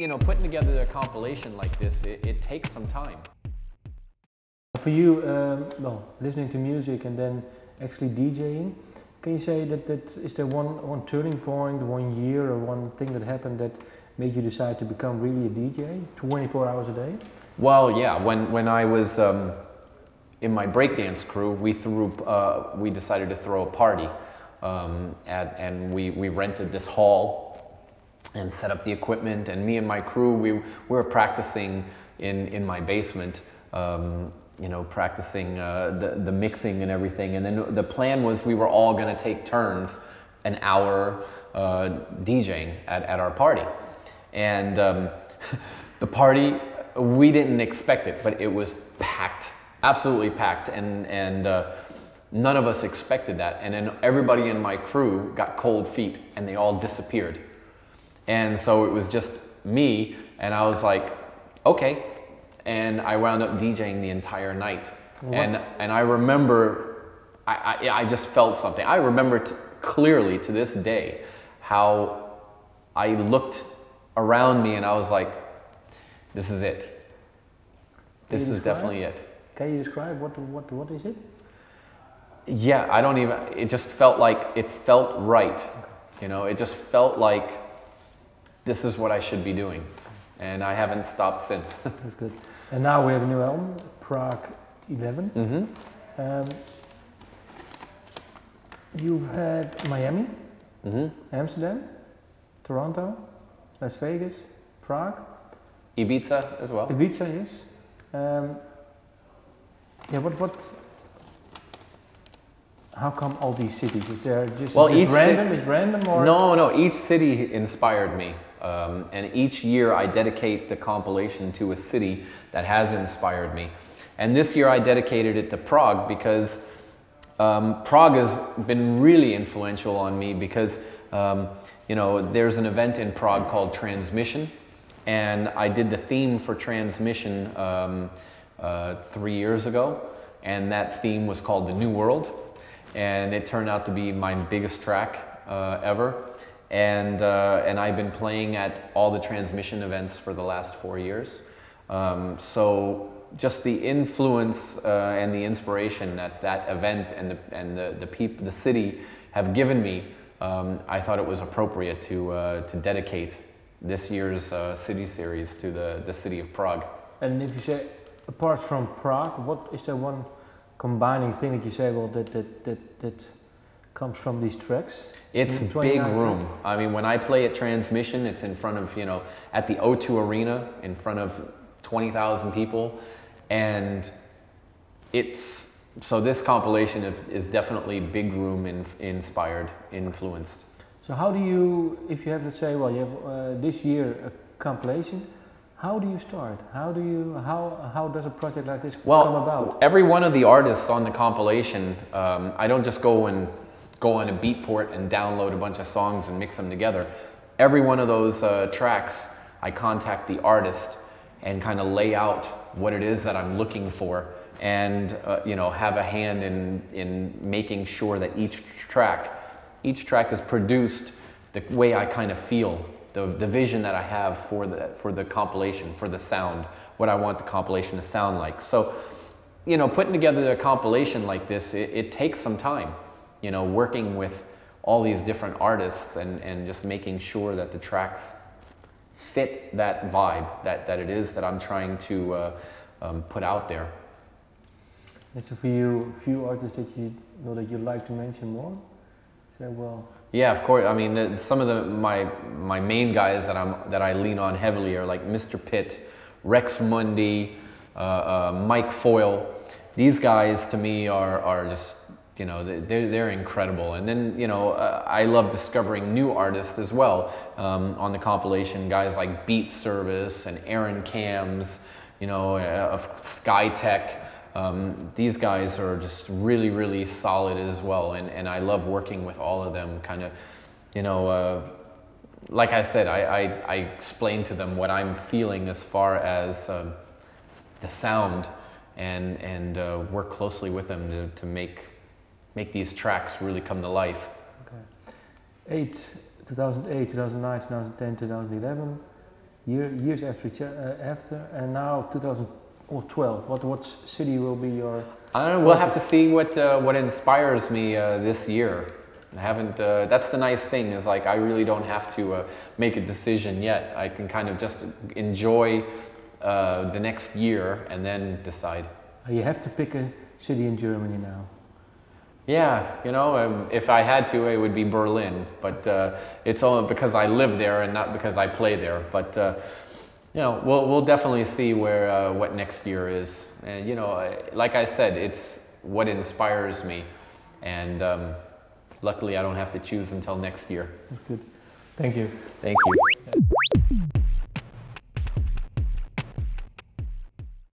you know, putting together a compilation like this, it, it takes some time. For you, um, well, listening to music and then actually DJing, can you say that, that is there one, one turning point, one year or one thing that happened that made you decide to become really a DJ 24 hours a day? Well, yeah, when, when I was um, in my breakdance crew, we, threw, uh, we decided to throw a party. Um, at, and we, we rented this hall and set up the equipment. And me and my crew, we, we were practicing in, in my basement, um, you know, practicing uh, the, the mixing and everything. And then the plan was we were all to take turns an hour uh, DJing at, at our party. And um, the party, we didn't expect it, but it was packed, absolutely packed. And, and uh, none of us expected that. And then everybody in my crew got cold feet and they all disappeared. And so it was just me, and I was like, okay. And I wound up DJing the entire night. And, and I remember, I, I, I just felt something. I remember t- clearly to this day how I looked around me and I was like, this is it. This is definitely it. Can you describe what, what, what is it? Yeah, I don't even, it just felt like, it felt right. You know, it just felt like this is what I should be doing. And I haven't stopped since. That's good. And now we have a new album, Prague 11. mm-hmm. Um, you've had Miami, Mm-hmm. Amsterdam, Toronto, Las Vegas, Prague, Ibiza as well. Ibiza, yes. Um, yeah, what, what, how come all these cities? Is there just, Well, just random? is random or? No, no, each city inspired me. Um, and each year I dedicate the compilation to a city that has inspired me. And this year I dedicated it to Prague because um, Prague has been really influential on me because, um, you know, there's an event in Prague called Transmission. And I did the theme for Transmission um, uh, three years ago. And that theme was called The New World. And it turned out to be my biggest track uh, ever. And, uh, and I've been playing at all the Transmission events for the last four years. Um, so just the influence uh, and the inspiration that that event and the, and the, the, peop- the city have given me, um, I thought it was appropriate to, uh, to dedicate this year's uh, city series to the, the city of Prague. And if you say, apart from Prague, what is there one combining thing that you say, well, that, that, that, that comes from these tracks? It's big room. I mean, when I play at Transmission, it's in front of, you know, at the O2 Arena, in front of 20,000 people. And it's, so this compilation is definitely big room in, inspired, influenced. So how do you, if you have, let's say, well, you have uh, this year a compilation, how do you start? How do you, how, how does a project like this Well, come about? every one of the artists on the compilation, um, I don't just go and go on a Beatport and download a bunch of songs and mix them together. Every one of those uh, tracks, I contact the artist and kind of lay out what it is that I'm looking for, and uh, you know have a hand in in making sure that each track, each track is produced the way I kind of feel, the the vision that I have for the for the compilation, for the sound, what I want the compilation to sound like. So you know, putting together a compilation like this, it, it takes some time. You know, working with all these different artists and, and just making sure that the tracks fit that vibe that, that it is that I'm trying to uh, um, put out there. It's a few, few artists that you know that you'd like to mention more. Yeah, of course. I mean, some of the my my main guys that I'm that I lean on heavily are like Mr. Pit, Rex Mundi, uh, uh, Mike Foyle. These guys to me are are just you know they're they're incredible. And then you know uh, I love discovering new artists as well um, on the compilation. Guys like Beat Service and Aaron Cams, you know, uh, of Skytech. Um, these guys are just really, really solid as well, and, and I love working with all of them. Kind of, you know, uh, like I said, I, I, I explain to them what I'm feeling as far as um, the sound, and and uh, work closely with them to, to make make these tracks really come to life. okay. 8, 2008, 2009, 2010, 2011. year, years after uh, after, and now 2012. What what city will be your? I don't know. We'll have to see what uh, what inspires me uh, this year. I haven't. Uh, that's the nice thing is like I really don't have to uh, make a decision yet. I can kind of just enjoy uh, the next year and then decide. You have to pick a city in Germany now. Yeah, you know, um, if I had to, it would be Berlin, but uh, it's only because I live there and not because I play there. But uh, you know, we'll we'll definitely see where uh, what next year is, and you know, like I said, it's what inspires me, and um, luckily I don't have to choose until next year. That's good. Thank you. Thank you.